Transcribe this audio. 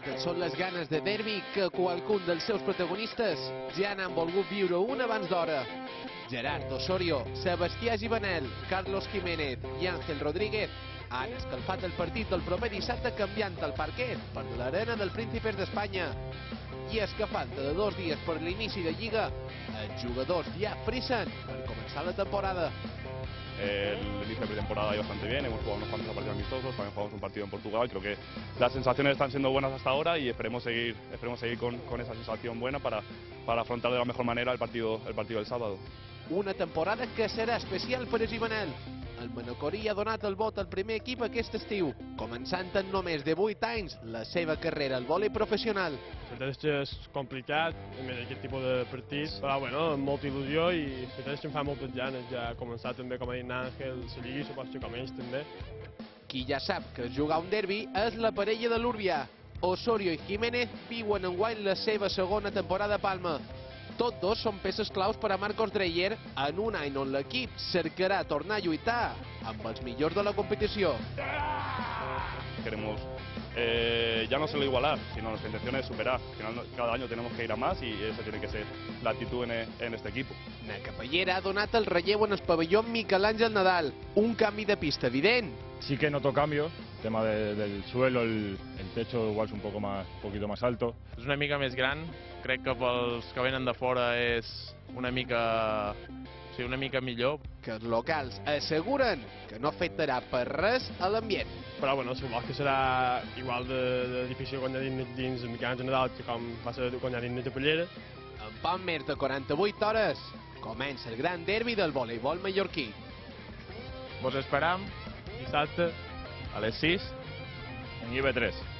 Tantes són les ganes de derbi que qualcun dels seus protagonistes ja n'han volgut viure un abans d'hora. Gerard Osorio, Sebastià Givanel, Carlos Jiménez i Ángel Rodríguez han escalfat el partit del proper dissabte canviant el parquet per l'arena del Príncipes d'Espanya. I és que falta de dos dies per l'inici de Lliga, els jugadors ja frissen per començar la temporada. El inicio de pretemporada ha ido bastante bien, hemos jugado unos cuantos partidos amistosos, también jugamos un partido en Portugal, creo que las sensaciones están siendo buenas hasta ahora y esperemos seguir, esperemos seguir con, con esa sensación buena para, para afrontar de la mejor manera el partido, el partido del sábado. Una temporada que serà especial per a Gimenel. El Manocorí ha donat el vot al primer equip aquest estiu, començant en només de 8 anys la seva carrera al vòlei professional. La veritat és que és complicat, a més aquest tipus de partits, però bueno, amb molta il·lusió i la veritat és que em fa moltes ganes ja començar també, com ha dit Àngel, la Lliga, suposo que ells també. Qui ja sap que jugar un derbi és la parella de l'Urbià. Osorio i Jiménez viuen en guany la seva segona temporada a Palma. Tots dos són peces claus per a Marcos Dreyer en un any on l'equip cercarà tornar a lluitar amb els millors de la competició. Queremos eh, ya no solo igualar, sino nuestra intención es superar. Al final, cada año tenemos que ir a más y esa tiene que ser la actitud en, en este equipo. Na Capellera ha donat el relleu en el pavelló Miquel Àngel Nadal. Un canvi de pista evident. Sí que noto cambio, tema de- del suelo, el, el techo igual es un poco más, un poquito más alto. És una mica més gran, crec que pels que venen de fora és una mica, sí, una mica millor. Que els locals asseguren que no afectarà per res a l'ambient. Però bueno, suposo que serà igual de, de difícil quan hi ha dins, dins el Miquel Nadal que com va ser quan hi ha dins de Pallera. En poc més de 48 hores comença el gran derbi del voleibol mallorquí. Vos esperam Dissabte, a les 6 En IB3.